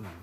อืม